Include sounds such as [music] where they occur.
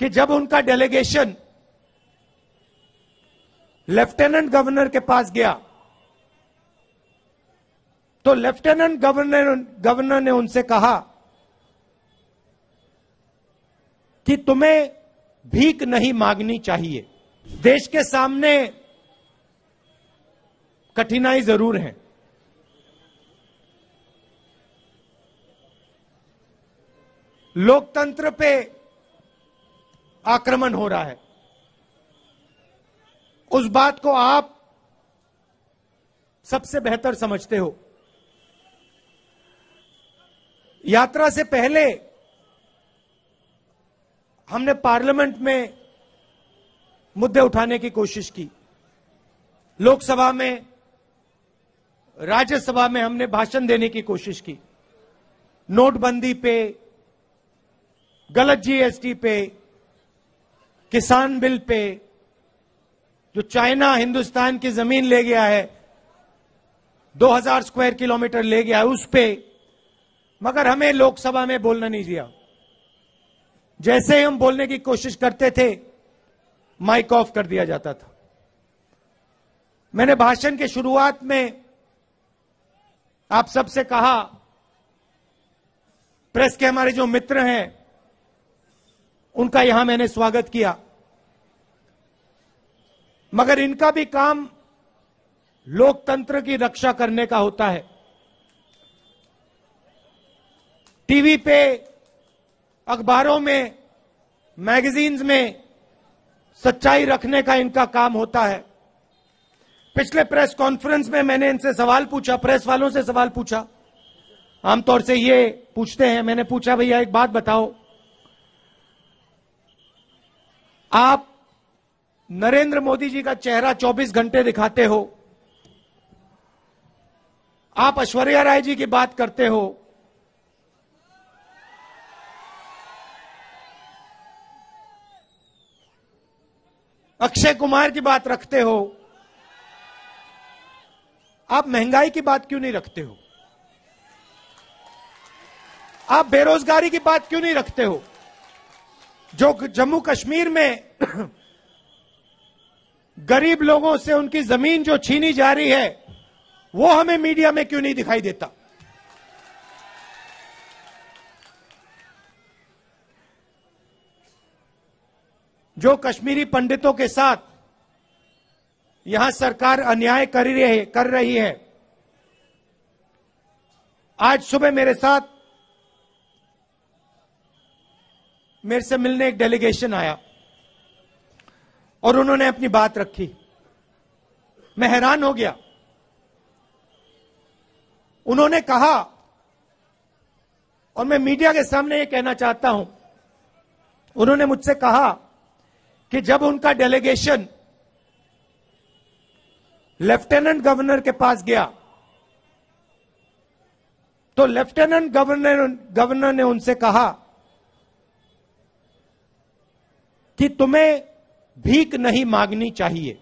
कि जब उनका डेलीगेशन लेफ्टिनेंट गवर्नर के पास गया तो लेफ्टिनेंट गवर्नर गवर्नर ने उनसे कहा कि तुम्हें भीख नहीं मांगनी चाहिए। देश के सामने कठिनाई ज़रूर है। लोकतंत्र पे आक्रमण हो रहा है। उस बात को आप सबसे बेहतर समझते हो। यात्रा से पहले हमने पार्लियामेंट में मुद्दे उठाने की कोशिश की। लोकसभा में, राज्यसभा में हमने भाषण देने की कोशिश की। नोटबंदी पे, गलत जीएसटी पे किसान बिल पे जो चाइना हिंदुस्तान की ज़मीन ले गया है 2000 स्क्वायर किलोमीटर ले गया है उस पे। मगर हमें लोकसभा में बोलना नहीं दिया। जैसे ही हम बोलने की कोशिश करते थे, माइक ऑफ़ कर दिया जाता था। मैंने भाषण के शुरुआत में आप सबसे कहा, प्रेस के हमारे जो मित्र हैं, उनका यहाँ मैंने स्वागत किया। मगर इनका भी काम लोकतंत्र की रक्षा करने का होता है। टीवी पे, अखबारों में, मैगजीन्स में सच्चाई रखने का इनका काम होता है। पिछले प्रेस कॉन्फ्रेंस में मैंने इनसे सवाल पूछा, प्रेस वालों से सवाल पूछा। आमतौर से ये पूछते हैं, मैंने पूछा, भैया, एक बात बताओ। आप नरेंद्र मोदी जी का चेहरा 24 घंटे दिखाते हो। आप ऐश्वर्या राय जी की बात करते हो। अक्षय कुमार की बात रखते हो। आप महँगाई की बात क्यों नहीं रखते हो? आप बेरोजगारी की बात क्यों नहीं रखते हो? जो जम्मू कश्मीर में [clears throat] गरीब लोगों से उनकी ज़मीन जो छीनी जा रही है, वो हमें मीडिया में क्यों नहीं दिखाई देता? जो कश्मीरी पंडितों के साथ यहाँ सरकार अन्याय कर रही है, कर रही है, आज सुबह मेरे साथ मेरे से मिलने एक डेलीगेशन आया। और उन्होंने अपनी बात रखी। मैं हैरान हो गया। उन्होंने कहा, और मैं मीडिया के सामने ये कहना चाहता हूँ, उन्होंने मुझसे कहा कि जब उनका डेलीगेशन लेफ्टिनेंट गवर्नर के पास गया तो लेफ्टिनेंट गवर्नर गवर्नर ने उनसे कहा कि तुम्हें भीख नहीं मांगनी चाहिए।